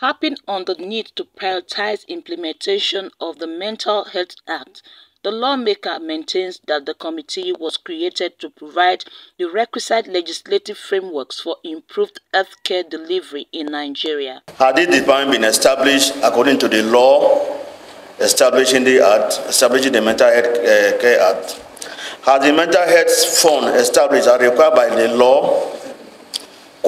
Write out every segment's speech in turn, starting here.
Harping on the need to prioritize implementation of the Mental Health Act, the lawmaker maintains that the committee was created to provide the requisite legislative frameworks for improved healthcare delivery in Nigeria. Had this department been established according to the law establishing the Act, establishing the Mental Health uh, Care Act, had the Mental Health Fund established as required by the law,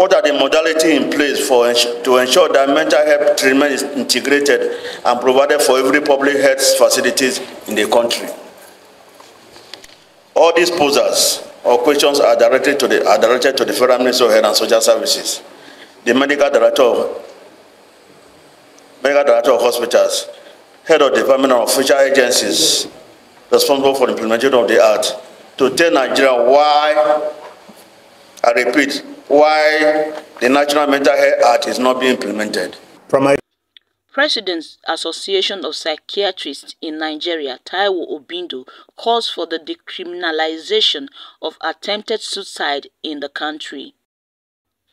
what are the modality in place for to ensure that mental health treatment is integrated and provided for every public health facilities in the country? All these posers or questions are directed to the, are directed to the Federal Ministry of Health and Social Services, the Medical Director of, Medical Director of Hospitals, Head of Department of Official Agencies responsible for the implementation of the Act, to tell Nigeria why, I repeat, why the National Mental Health Act is not being implemented. President's Association of Psychiatrists in Nigeria, Taiwo Obindo, calls for the decriminalization of attempted suicide in the country.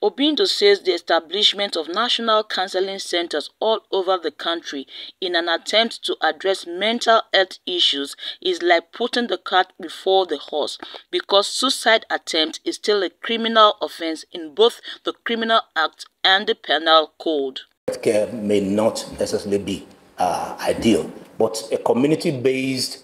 Obindo says the establishment of national counseling centers all over the country in an attempt to address mental health issues is like putting the cart before the horse because suicide attempt is still a criminal offense in both the Criminal Act and the Penal Code. Healthcare may not necessarily be uh, ideal, but a community-based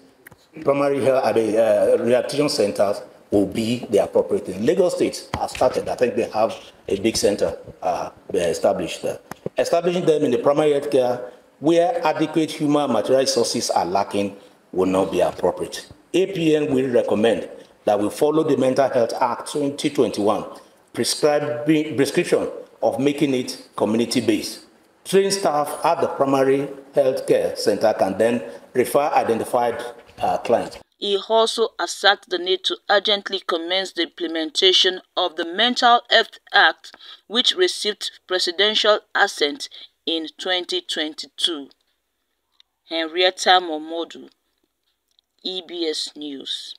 primary health uh, rehabilitation centers will be the appropriate thing. Lagos State started. I think they have a big center uh, established there. Establishing them in the primary health care where adequate human material resources are lacking will not be appropriate. APN will recommend that we follow the Mental Health Act 2021 prescription of making it community-based. Trained staff at the primary health care center can then refer identified uh, clients. He also asserts the need to urgently commence the implementation of the Mental Health Act, which received presidential assent in 2022. Henrietta Momodu, EBS News